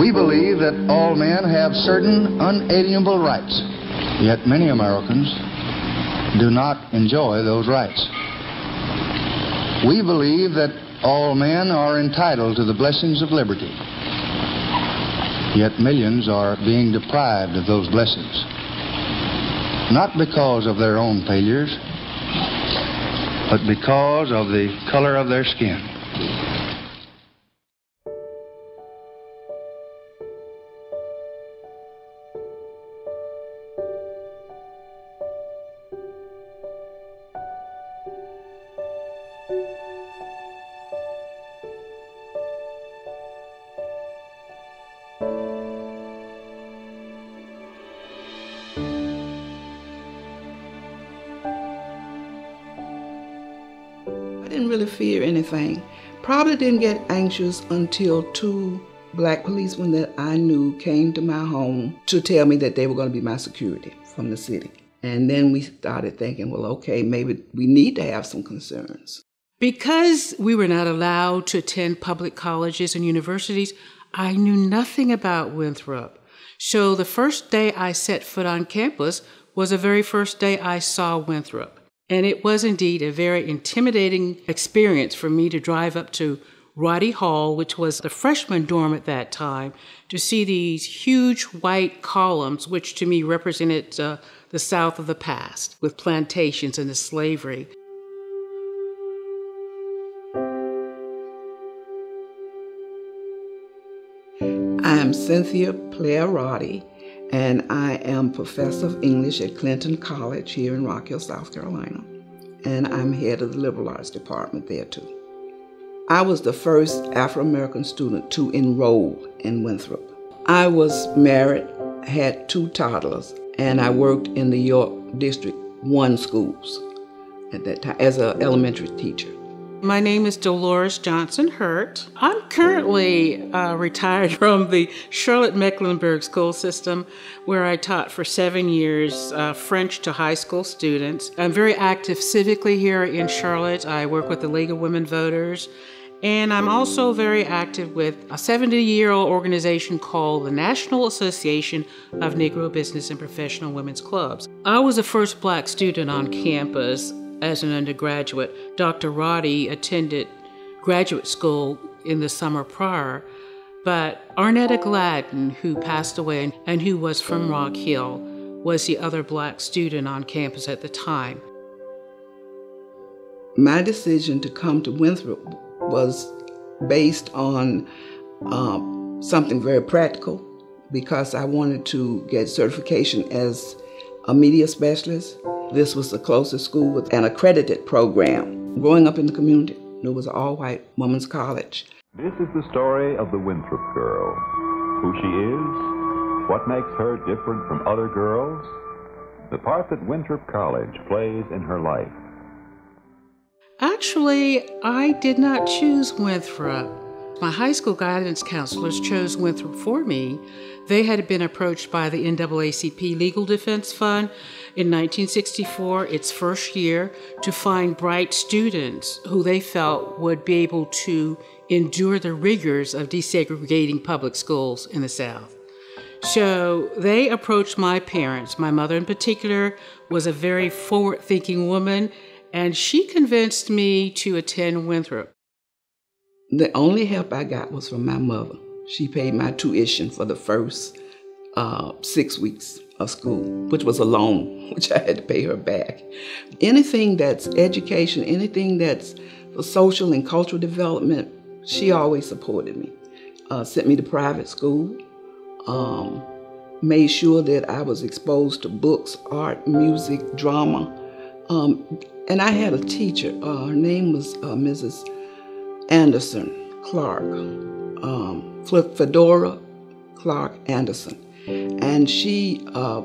We believe that all men have certain unalienable rights, yet many Americans do not enjoy those rights. We believe that all men are entitled to the blessings of liberty, yet millions are being deprived of those blessings. Not because of their own failures, but because of the color of their skin. Didn't really fear anything. Probably didn't get anxious until two black policemen that I knew came to my home to tell me that they were going to be my security from the city. And then we started thinking, well, okay, maybe we need to have some concerns. Because we were not allowed to attend public colleges and universities, I knew nothing about Winthrop. So the first day I set foot on campus was the very first day I saw Winthrop. And it was indeed a very intimidating experience for me to drive up to Roddey Hall, which was the freshman dorm at that time, to see these huge white columns, which to me represented uh, the South of the past, with plantations and the slavery. I am Cynthia Plair Roddey, and I am professor of English at Clinton College here in Rock Hill, South Carolina. And I'm head of the liberal arts department there too. I was the first Afro American student to enroll in Winthrop. I was married, had two toddlers, and I worked in the York District 1 schools at that time as an elementary teacher. My name is Dolores Johnson Hurt. I'm currently uh, retired from the Charlotte Mecklenburg school system, where I taught for seven years uh, French to high school students. I'm very active civically here in Charlotte. I work with the League of Women Voters. And I'm also very active with a 70 year old organization called the National Association of Negro Business and Professional Women's Clubs. I was the first black student on campus as an undergraduate. Dr. Roddey attended graduate school in the summer prior, but Arnetta Gladden, who passed away and who was from Rock Hill, was the other black student on campus at the time. My decision to come to Winthrop was based on um, something very practical because I wanted to get certification as a media specialist. This was the closest school with an accredited program. Growing up in the community, it was an all white women's college. This is the story of the Winthrop girl. Who she is, what makes her different from other girls, the part that Winthrop College plays in her life. Actually, I did not choose Winthrop. My high school guidance counselors chose Winthrop for me. They had been approached by the NAACP Legal Defense Fund in 1964, its first year, to find bright students who they felt would be able to endure the rigors of desegregating public schools in the South. So they approached my parents. My mother, in particular, was a very forward thinking woman, and she convinced me to attend Winthrop. The only help I got was from my mother. She paid my tuition for the first uh, six weeks of school, which was a loan, which I had to pay her back. Anything that's education, anything that's for social and cultural development, she always supported me. Uh, sent me to private school, um, made sure that I was exposed to books, art, music, drama. Um, and I had a teacher. Uh, her name was uh, Mrs. Anderson Clark, um, Fedora Clark Anderson. And she uh,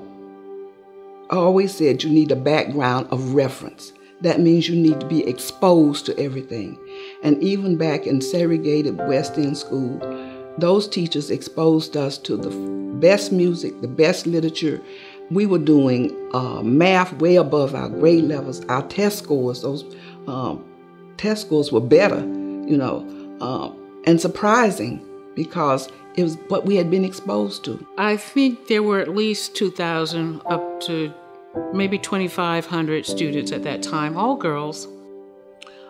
always said you need a background of reference. that means you need to be exposed to everything. And even back in segregated West End school, those teachers exposed us to the best music, the best literature. We were doing uh, math way above our grade levels. Our test scores, those um, test scores were better, you know, um, and surprising because it was what we had been exposed to. I think there were at least 2,000 up to maybe 2,500 students at that time, all girls.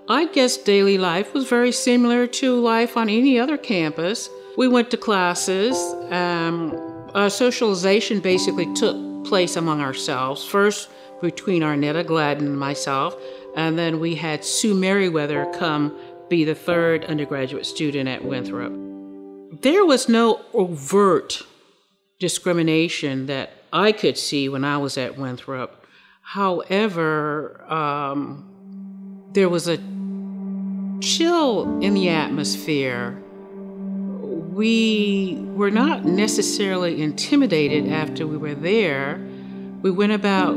I guess daily life was very similar to life on any other campus. We went to classes. Um, our socialization basically took place among ourselves. First, between Arnetta Gladden and myself, and then we had Sue Merriweather come be the third undergraduate student at Winthrop. There was no overt discrimination that I could see when I was at Winthrop. However, um, there was a chill in the atmosphere. We were not necessarily intimidated after we were there. We went about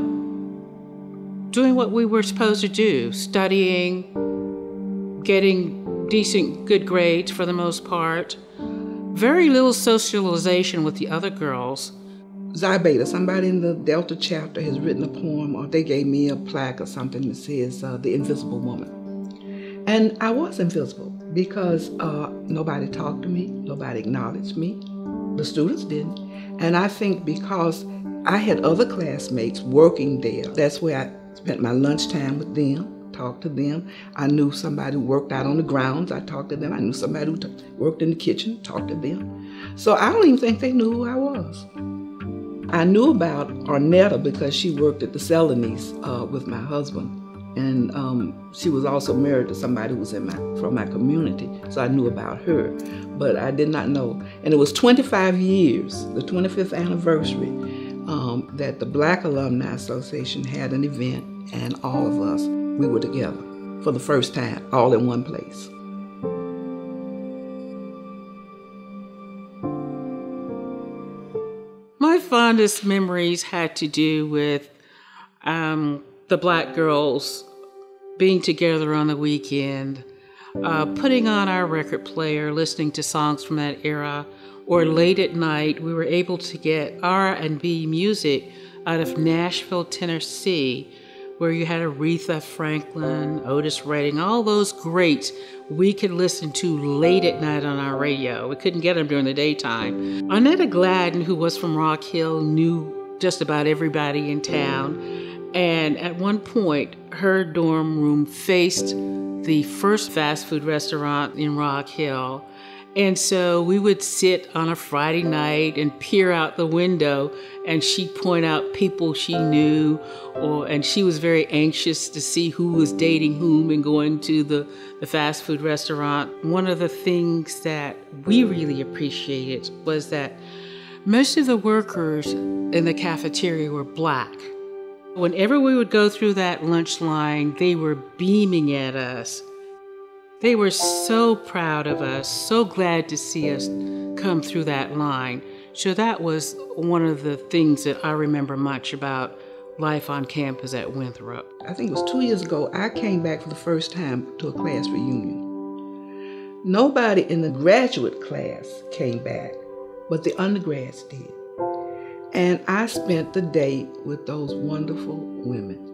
doing what we were supposed to do studying, getting decent, good grades for the most part. Very little socialization with the other girls. Xi Beta, somebody in the Delta chapter has written a poem, or they gave me a plaque or something that says uh, The Invisible Woman. And I was invisible because uh, nobody talked to me, nobody acknowledged me. The students didn't. And I think because I had other classmates working there, that's where I spent my lunchtime with them, talked to them. I knew somebody who worked out on the grounds, I talked to them. I knew somebody who t- worked in the kitchen, talked to them. So I don't even think they knew who I was. I knew about Arnetta because she worked at the Celanese uh, with my husband. And um, she was also married to somebody who was in my, from my community, so I knew about her. But I did not know. And it was 25 years, the 25th anniversary, um, that the Black Alumni Association had an event, and all of us, we were together for the first time, all in one place. My fondest memories had to do with um, the black girls being together on the weekend, uh, putting on our record player, listening to songs from that era, or late at night, we were able to get R&B music out of Nashville, Tennessee, where you had Aretha Franklin, Otis Redding, all those greats we could listen to late at night on our radio. We couldn't get them during the daytime. Arnetta Gladden, who was from Rock Hill, knew just about everybody in town. And at one point, her dorm room faced the first fast food restaurant in Rock Hill. And so we would sit on a Friday night and peer out the window, and she'd point out people she knew, or and she was very anxious to see who was dating whom and going to the, the fast food restaurant. One of the things that we really appreciated was that most of the workers in the cafeteria were black. Whenever we would go through that lunch line, they were beaming at us they were so proud of us, so glad to see us come through that line. So that was one of the things that I remember much about life on campus at Winthrop. I think it was two years ago, I came back for the first time to a class reunion. Nobody in the graduate class came back, but the undergrads did. And I spent the day with those wonderful women.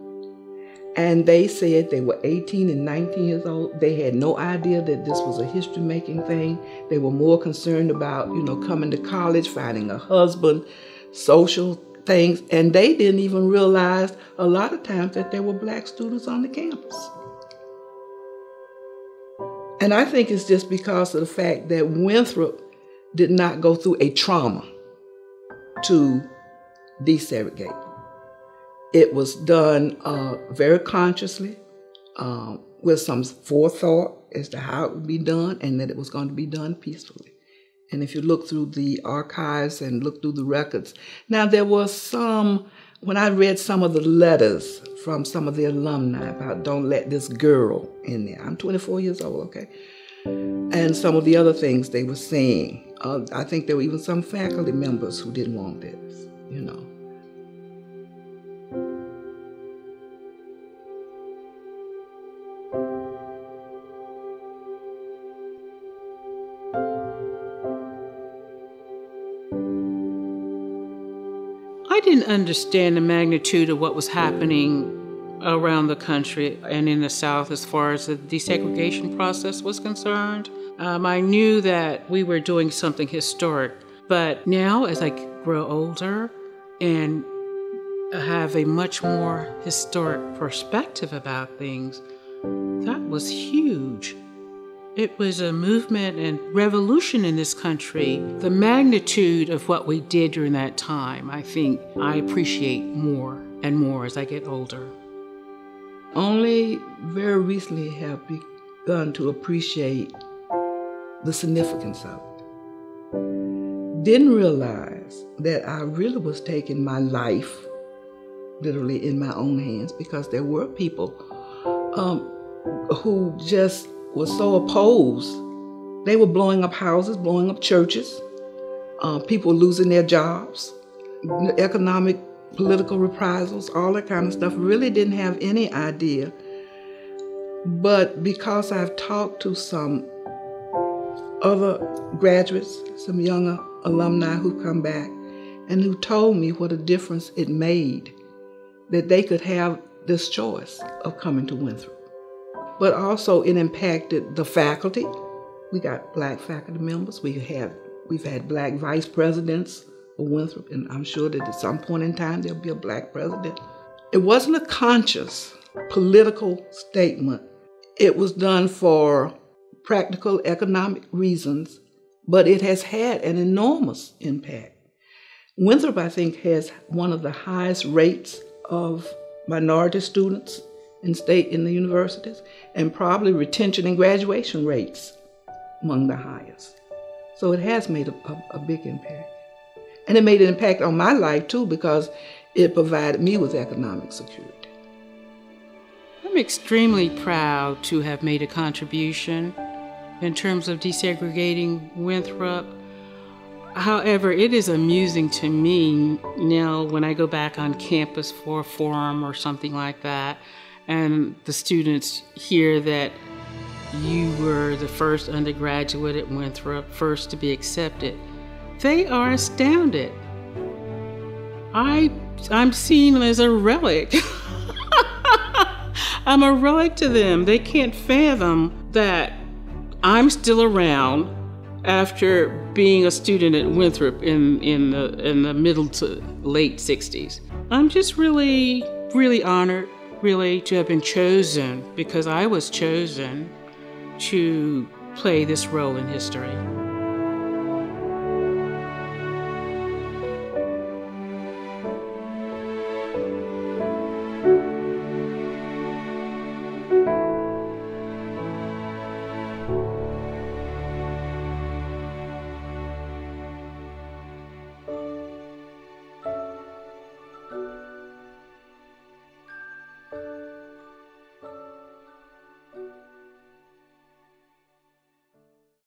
And they said they were 18 and 19 years old. They had no idea that this was a history making thing. They were more concerned about, you know, coming to college, finding a husband, social things. And they didn't even realize a lot of times that there were black students on the campus. And I think it's just because of the fact that Winthrop did not go through a trauma to desegregate. It was done uh, very consciously, um, with some forethought as to how it would be done, and that it was going to be done peacefully. And if you look through the archives and look through the records, now there was some, when I read some of the letters from some of the alumni about don't let this girl in there. I'm 24 years old, okay? And some of the other things they were saying. Uh, I think there were even some faculty members who didn't want this, you know. I didn't understand the magnitude of what was happening around the country and in the South as far as the desegregation process was concerned. Um, I knew that we were doing something historic, but now as I grow older and have a much more historic perspective about things, that was huge. It was a movement and revolution in this country. The magnitude of what we did during that time, I think I appreciate more and more as I get older. Only very recently have begun to appreciate the significance of it. Didn't realize that I really was taking my life literally in my own hands because there were people um, who just were so opposed. They were blowing up houses, blowing up churches, uh, people losing their jobs, economic, political reprisals, all that kind of stuff. Really didn't have any idea. But because I've talked to some other graduates, some younger alumni who come back, and who told me what a difference it made that they could have this choice of coming to Winthrop. But also it impacted the faculty. We got black faculty members. We have we've had black vice presidents of Winthrop, and I'm sure that at some point in time there'll be a black president. It wasn't a conscious political statement. It was done for practical economic reasons, but it has had an enormous impact. Winthrop, I think, has one of the highest rates of minority students in state in the universities, and probably retention and graduation rates among the highest. So it has made a, a, a big impact. And it made an impact on my life too because it provided me with economic security. I'm extremely proud to have made a contribution in terms of desegregating Winthrop. However, it is amusing to me now when I go back on campus for a forum or something like that, and the students hear that you were the first undergraduate at Winthrop, first to be accepted. They are astounded. I, I'm seen as a relic. I'm a relic to them. They can't fathom that I'm still around after being a student at Winthrop in, in, the, in the middle to late 60s. I'm just really, really honored, really, to have been chosen because I was chosen to play this role in history.